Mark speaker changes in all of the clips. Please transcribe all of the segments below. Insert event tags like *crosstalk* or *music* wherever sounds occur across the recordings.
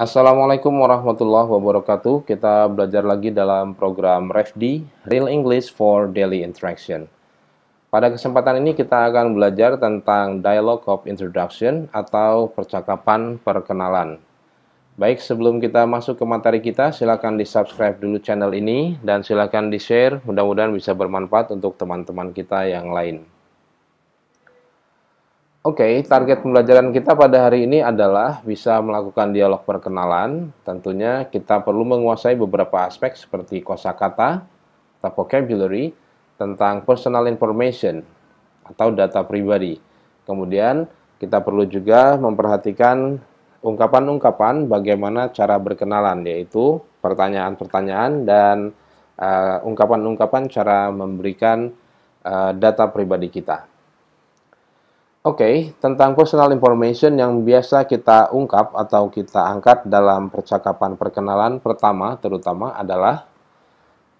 Speaker 1: Assalamualaikum warahmatullahi wabarakatuh. Kita belajar lagi dalam program REFD, Real English for Daily Interaction. Pada kesempatan ini kita akan belajar tentang Dialogue of Introduction atau percakapan perkenalan. Baik, sebelum kita masuk ke materi kita, silakan di-subscribe dulu channel ini dan silakan di-share, mudah-mudahan bisa bermanfaat untuk teman-teman kita yang lain. Oke, okay, target pembelajaran kita pada hari ini adalah bisa melakukan dialog perkenalan. Tentunya kita perlu menguasai beberapa aspek seperti kosakata atau vocabulary tentang personal information atau data pribadi. Kemudian kita perlu juga memperhatikan ungkapan-ungkapan bagaimana cara berkenalan yaitu pertanyaan-pertanyaan dan uh, ungkapan-ungkapan uh, cara memberikan uh, data pribadi kita. Oke, okay, tentang personal information yang biasa kita ungkap atau kita angkat dalam percakapan perkenalan pertama terutama adalah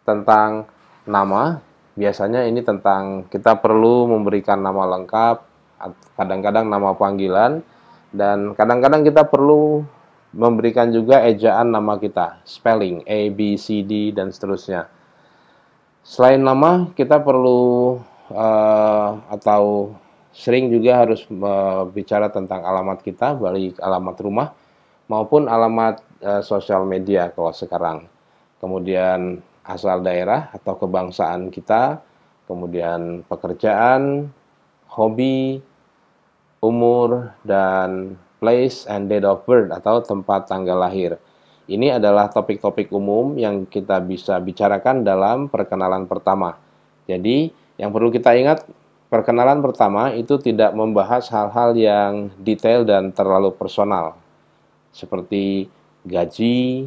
Speaker 1: tentang nama. Biasanya ini tentang kita perlu memberikan nama lengkap, kadang-kadang nama panggilan, dan kadang-kadang kita perlu memberikan juga ejaan nama kita, spelling, A, B, C, D, dan seterusnya. Selain nama, kita perlu uh, atau sering juga harus bicara tentang alamat kita, balik alamat rumah maupun alamat uh, sosial media kalau sekarang. Kemudian asal daerah atau kebangsaan kita, kemudian pekerjaan, hobi, umur, dan place and date of birth atau tempat tanggal lahir. Ini adalah topik-topik umum yang kita bisa bicarakan dalam perkenalan pertama. Jadi, yang perlu kita ingat Perkenalan pertama itu tidak membahas hal-hal yang detail dan terlalu personal, seperti gaji,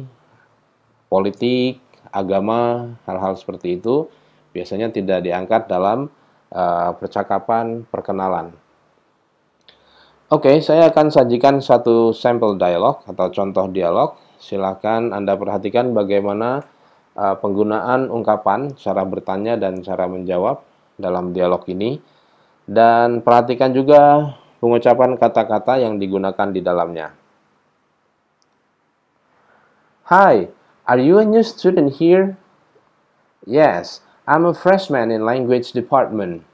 Speaker 1: politik, agama, hal-hal seperti itu biasanya tidak diangkat dalam uh, percakapan perkenalan. Oke, saya akan sajikan satu sampel dialog atau contoh dialog. Silakan Anda perhatikan bagaimana uh, penggunaan ungkapan, cara bertanya dan cara menjawab dalam dialog ini dan perhatikan juga pengucapan kata-kata yang digunakan di dalamnya. Hi, are you a new student here? Yes, I'm a freshman in language department.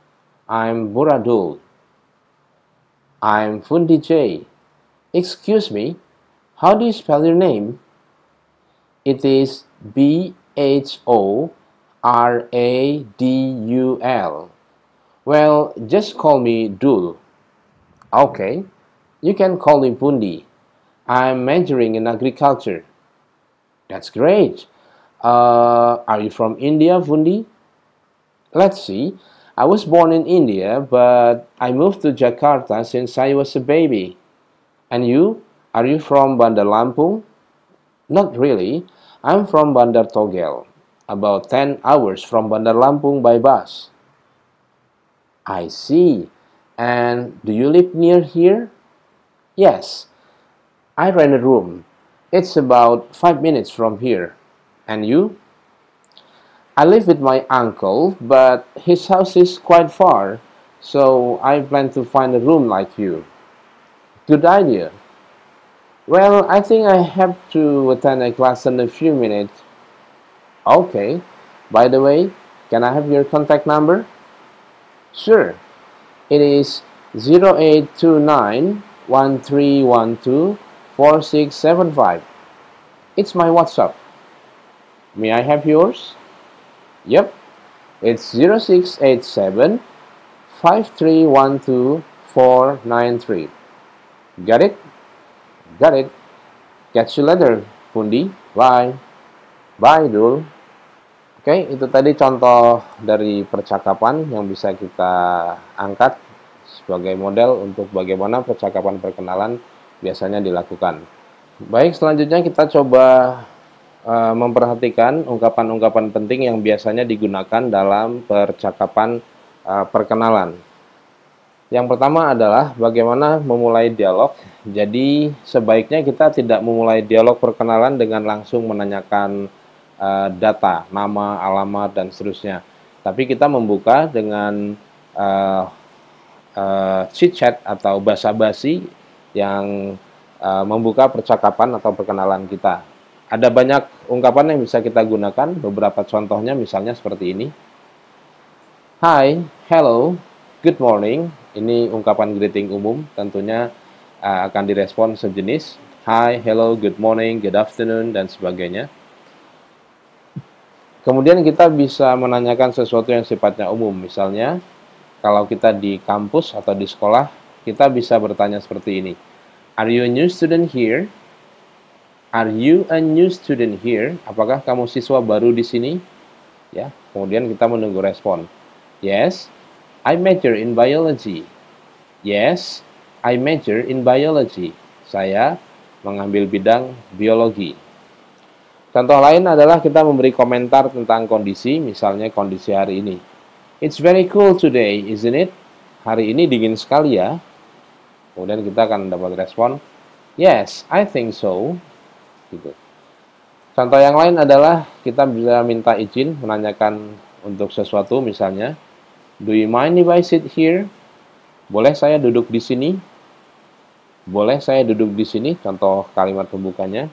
Speaker 1: I'm Buradul. I'm Fundi J. Excuse me, how do you spell your name? It is B H O R A D U L. Well, just call me Dul. Okay, you can call me Pundi. I'm majoring in agriculture. That's great. Uh, are you from India, Pundi? Let's see. I was born in India, but I moved to Jakarta since I was a baby. And you? Are you from Bandar Lampung? Not really. I'm from Bandar Togel, about 10 hours from Bandar Lampung by bus. I see. And do you live near here? Yes. I rent a room. It's about five minutes from here. And you? I live with my uncle, but his house is quite far, so I plan to find a room like you. Good idea. Well, I think I have to attend a class in a few minutes. Okay. By the way, can I have your contact number? Sure. It is 0829 1312 4675. It's my WhatsApp. May I have yours? Yep. It's 0687 5312 493. Got it? Got it. Catch you later, Pundi. Bye. Bye, Dul. Oke, itu tadi contoh dari percakapan yang bisa kita angkat sebagai model untuk bagaimana percakapan perkenalan biasanya dilakukan. Baik, selanjutnya kita coba uh, memperhatikan ungkapan-ungkapan penting yang biasanya digunakan dalam percakapan uh, perkenalan. Yang pertama adalah bagaimana memulai dialog. Jadi, sebaiknya kita tidak memulai dialog perkenalan dengan langsung menanyakan uh, data, nama, alamat, dan seterusnya. Tapi kita membuka dengan uh, uh, chit chat atau basa-basi yang uh, membuka percakapan atau perkenalan kita. Ada banyak ungkapan yang bisa kita gunakan, beberapa contohnya misalnya seperti ini. Hi, hello, good morning. Ini ungkapan greeting umum, tentunya uh, akan direspon sejenis. Hi, hello, good morning, good afternoon, dan sebagainya. Kemudian kita bisa menanyakan sesuatu yang sifatnya umum, misalnya kalau kita di kampus atau di sekolah, kita bisa bertanya seperti ini. Are you a new student here? Are you a new student here? Apakah kamu siswa baru di sini? Ya, kemudian kita menunggu respon. Yes, I major in biology. Yes, I major in biology. Saya mengambil bidang biologi. Contoh lain adalah kita memberi komentar tentang kondisi, misalnya kondisi hari ini. It's very cool today, isn't it? Hari ini dingin sekali ya. Kemudian kita akan dapat respon, Yes, I think so gitu. Contoh yang lain adalah kita bisa minta izin menanyakan untuk sesuatu misalnya, do you mind if I sit here? Boleh saya duduk di sini? Boleh saya duduk di sini? Contoh kalimat pembukanya.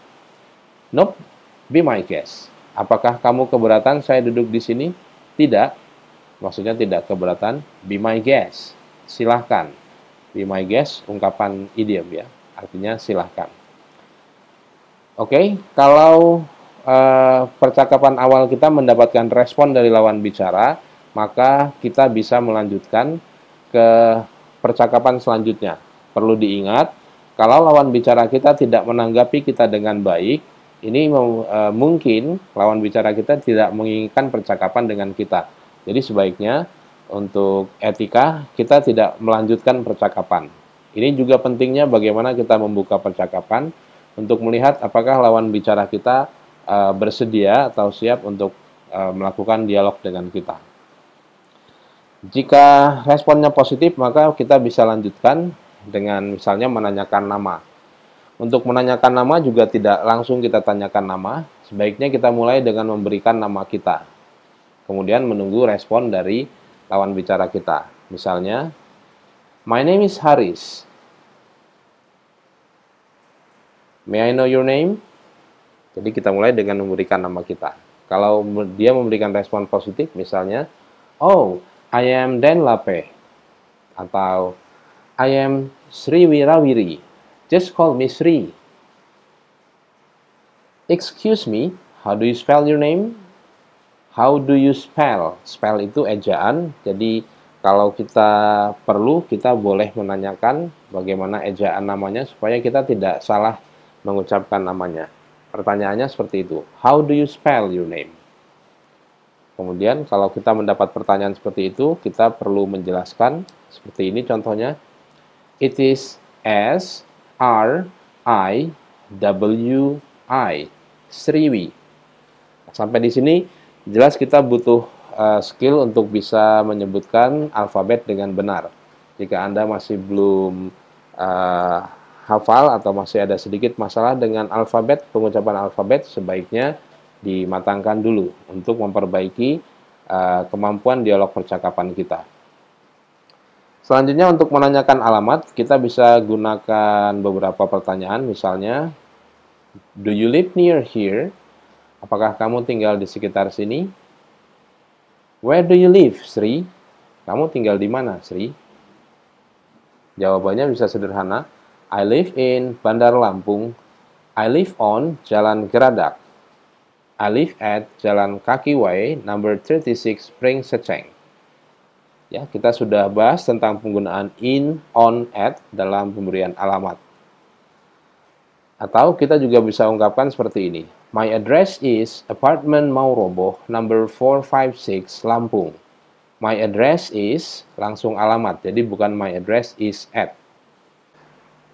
Speaker 1: Nope, be my guest. Apakah kamu keberatan saya duduk di sini? Tidak. Maksudnya tidak keberatan. Be my guest. Silahkan. Be my guest, ungkapan idiom ya. Artinya silahkan. Oke, okay, kalau uh, percakapan awal kita mendapatkan respon dari lawan bicara, maka kita bisa melanjutkan ke percakapan selanjutnya. Perlu diingat, kalau lawan bicara kita tidak menanggapi kita dengan baik, ini uh, mungkin lawan bicara kita tidak menginginkan percakapan dengan kita. Jadi sebaiknya untuk etika kita tidak melanjutkan percakapan. Ini juga pentingnya bagaimana kita membuka percakapan untuk melihat apakah lawan bicara kita uh, bersedia atau siap untuk uh, melakukan dialog dengan kita. Jika responnya positif, maka kita bisa lanjutkan dengan misalnya menanyakan nama. Untuk menanyakan nama juga tidak langsung kita tanyakan nama, sebaiknya kita mulai dengan memberikan nama kita. Kemudian menunggu respon dari lawan bicara kita. Misalnya, My name is Haris. May I know your name? Jadi kita mulai dengan memberikan nama kita. Kalau dia memberikan respon positif, misalnya, Oh, I am Dan Lape. Atau, I am Sri Wirawiri. Just call me Sri. Excuse me, how do you spell your name? How do you spell? Spell itu ejaan, jadi kalau kita perlu, kita boleh menanyakan bagaimana ejaan namanya supaya kita tidak salah mengucapkan namanya. Pertanyaannya seperti itu. How do you spell your name? Kemudian kalau kita mendapat pertanyaan seperti itu, kita perlu menjelaskan seperti ini contohnya. It is S R I W I Sriwi. Sampai di sini jelas kita butuh uh, skill untuk bisa menyebutkan alfabet dengan benar. Jika Anda masih belum uh, hafal atau masih ada sedikit masalah dengan alfabet, pengucapan alfabet, sebaiknya dimatangkan dulu untuk memperbaiki uh, kemampuan dialog percakapan kita. Selanjutnya untuk menanyakan alamat, kita bisa gunakan beberapa pertanyaan, misalnya, Do you live near here? Apakah kamu tinggal di sekitar sini? Where do you live, Sri? Kamu tinggal di mana, Sri? Jawabannya bisa sederhana, I live in Bandar Lampung. I live on Jalan Geradak. I live at Jalan Kaki Way, number 36 Spring Seceng. Ya, kita sudah bahas tentang penggunaan in, on, at dalam pemberian alamat. Atau kita juga bisa ungkapkan seperti ini. My address is apartment Mauroboh, number 456, Lampung. My address is langsung alamat, jadi bukan my address is at.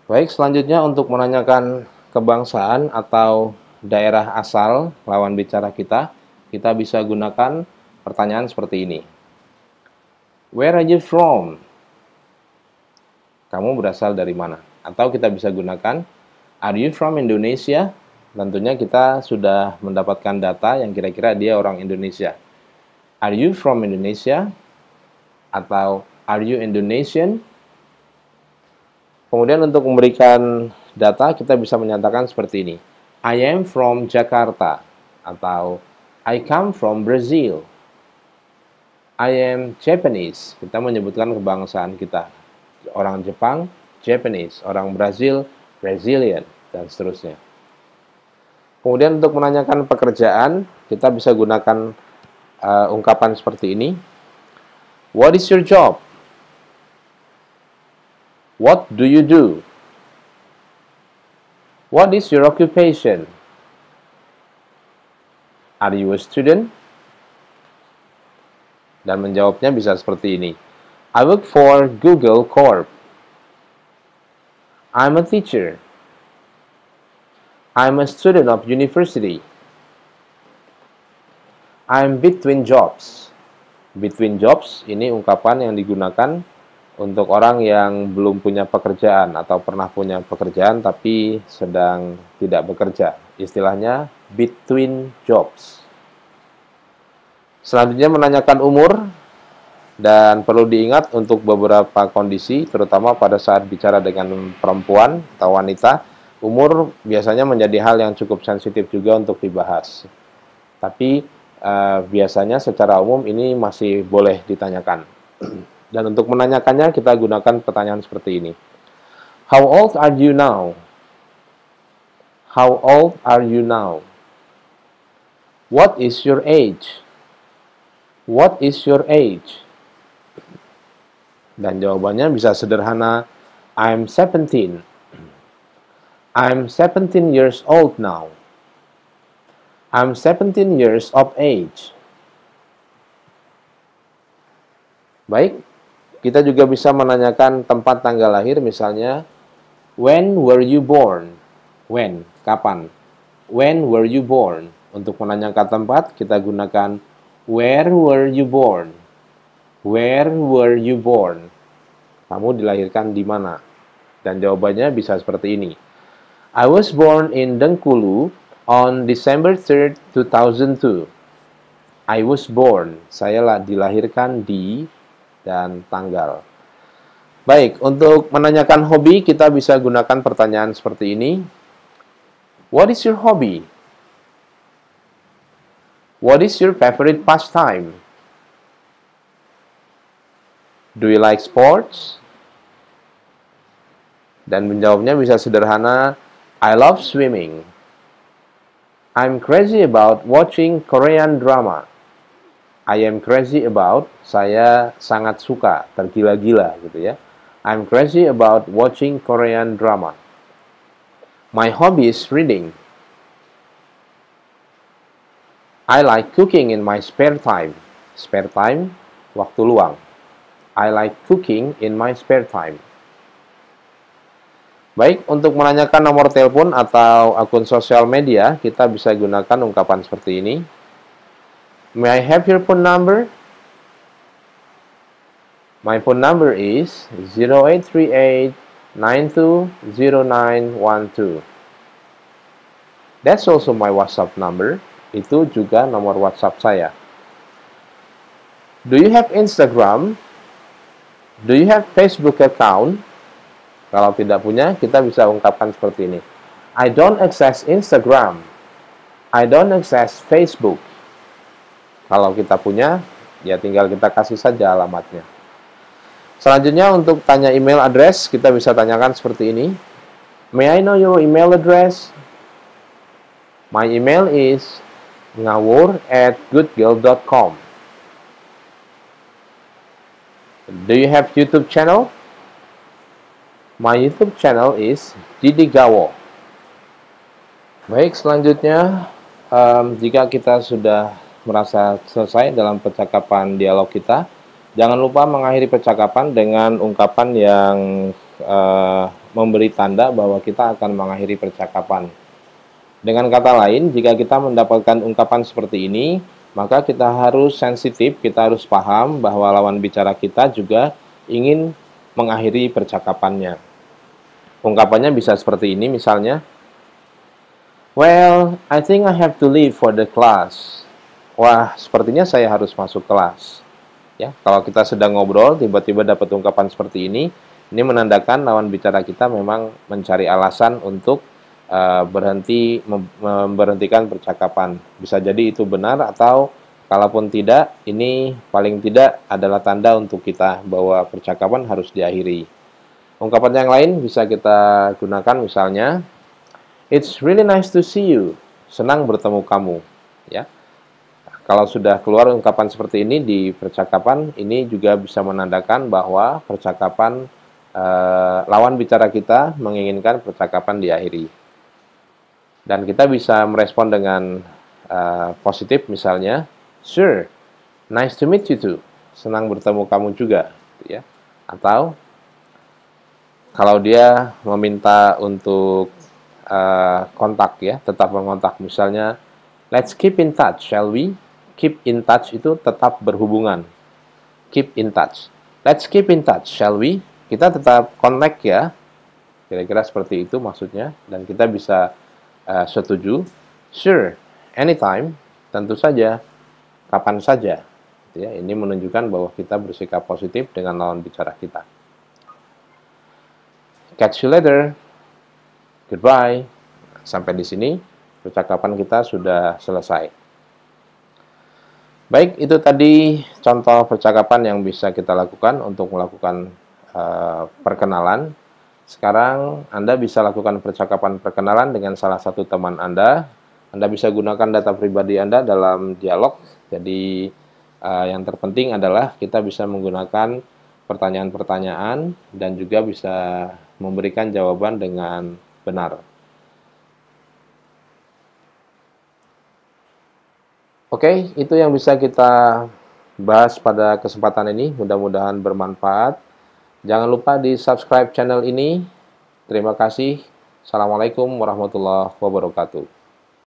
Speaker 1: Baik, selanjutnya untuk menanyakan kebangsaan atau daerah asal lawan bicara kita, kita bisa gunakan pertanyaan seperti ini. Where are you from? Kamu berasal dari mana? Atau kita bisa gunakan, Are you from Indonesia? Tentunya kita sudah mendapatkan data yang kira-kira dia orang Indonesia. Are you from Indonesia? Atau Are you Indonesian? Kemudian untuk memberikan data kita bisa menyatakan seperti ini. I am from Jakarta atau I come from Brazil. I am Japanese. Kita menyebutkan kebangsaan kita. Orang Jepang, Japanese. Orang Brazil, Brazilian. Dan seterusnya. Kemudian untuk menanyakan pekerjaan, kita bisa gunakan uh, ungkapan seperti ini. What is your job? What do you do? What is your occupation? Are you a student? Dan menjawabnya bisa seperti ini. I work for Google Corp. I'm a teacher. I'm a student of university. I'm between jobs. Between jobs ini ungkapan yang digunakan untuk orang yang belum punya pekerjaan atau pernah punya pekerjaan tapi sedang tidak bekerja. Istilahnya between jobs. Selanjutnya menanyakan umur dan perlu diingat untuk beberapa kondisi terutama pada saat bicara dengan perempuan atau wanita, umur biasanya menjadi hal yang cukup sensitif juga untuk dibahas. Tapi eh, biasanya secara umum ini masih boleh ditanyakan. *clears throat* Dan untuk menanyakannya kita gunakan pertanyaan seperti ini. How old are you now? How old are you now? What is your age? What is your age? Dan jawabannya bisa sederhana, I'm 17. I'm 17 years old now. I'm 17 years of age. Baik, kita juga bisa menanyakan tempat tanggal lahir misalnya when were you born? When, kapan? When were you born? Untuk menanyakan tempat kita gunakan where were you born? Where were you born? Kamu dilahirkan di mana? Dan jawabannya bisa seperti ini. I was born in Dengkulu on December 3rd, 2002. I was born. Saya lah dilahirkan di dan tanggal. Baik, untuk menanyakan hobi kita bisa gunakan pertanyaan seperti ini. What is your hobby? What is your favorite pastime? Do you like sports? Dan menjawabnya bisa sederhana, I love swimming. I'm crazy about watching Korean drama. I am crazy about, saya sangat suka, tergila-gila gitu ya. I'm crazy about watching Korean drama. My hobby is reading. I like cooking in my spare time. Spare time, waktu luang. I like cooking in my spare time. Baik, untuk menanyakan nomor telepon atau akun sosial media, kita bisa gunakan ungkapan seperti ini. May I have your phone number? My phone number is 0838 920912. That's also my WhatsApp number. Itu juga nomor WhatsApp saya. Do you have Instagram? Do you have Facebook account? Kalau tidak punya, kita bisa ungkapkan seperti ini. I don't access Instagram. I don't access Facebook. Kalau kita punya, ya tinggal kita kasih saja alamatnya. Selanjutnya untuk tanya email address, kita bisa tanyakan seperti ini. May I know your email address? My email is ngawur at goodgirl.com. Do you have YouTube channel? My YouTube channel is Didi Gawo. Baik, selanjutnya um, jika kita sudah merasa selesai dalam percakapan dialog kita, jangan lupa mengakhiri percakapan dengan ungkapan yang uh, memberi tanda bahwa kita akan mengakhiri percakapan. Dengan kata lain, jika kita mendapatkan ungkapan seperti ini, maka kita harus sensitif, kita harus paham bahwa lawan bicara kita juga ingin mengakhiri percakapannya. Ungkapannya bisa seperti ini misalnya, Well, I think I have to leave for the class wah sepertinya saya harus masuk kelas. Ya, kalau kita sedang ngobrol tiba-tiba dapat ungkapan seperti ini, Ini menandakan lawan bicara kita memang mencari alasan untuk uh, berhenti memberhentikan percakapan. Bisa jadi itu benar atau kalaupun tidak, ini paling tidak adalah tanda untuk kita bahwa percakapan harus diakhiri. Ungkapan yang lain bisa kita gunakan misalnya It's really nice to see you. Senang bertemu kamu, ya. Kalau sudah keluar ungkapan seperti ini di percakapan, ini juga bisa menandakan bahwa percakapan eh, lawan bicara kita menginginkan percakapan diakhiri. Dan kita bisa merespon dengan uh, positif misalnya, Sure, nice to meet you too. Senang bertemu kamu juga, ya. Atau kalau dia meminta untuk uh, kontak ya, tetap mengontak misalnya, let's keep in touch, shall we? Keep in touch itu tetap berhubungan. Keep in touch. Let's keep in touch, shall we? kita tetap connect ya kira-kira seperti itu maksudnya dan kita bisa uh, setuju? Sure. Anytime. Tentu saja. Kapan saja. Ya. Ini menunjukkan bahwa kita bersikap positif dengan lawan bicara kita. Catch you later. Goodbye. Sampai di sini percakapan kita sudah selesai. Baik itu tadi contoh percakapan yang bisa kita lakukan untuk melakukan uh, perkenalan. Sekarang Anda bisa lakukan percakapan perkenalan dengan salah satu teman Anda. Anda bisa gunakan data pribadi Anda dalam dialog. Jadi uh, yang terpenting adalah kita bisa menggunakan pertanyaan-pertanyaan dan juga bisa memberikan jawaban dengan benar. Oke, itu yang bisa kita bahas pada kesempatan ini. Mudah-mudahan bermanfaat. Jangan lupa di subscribe channel ini. Terima kasih. Assalamualaikum warahmatullahi wabarakatuh.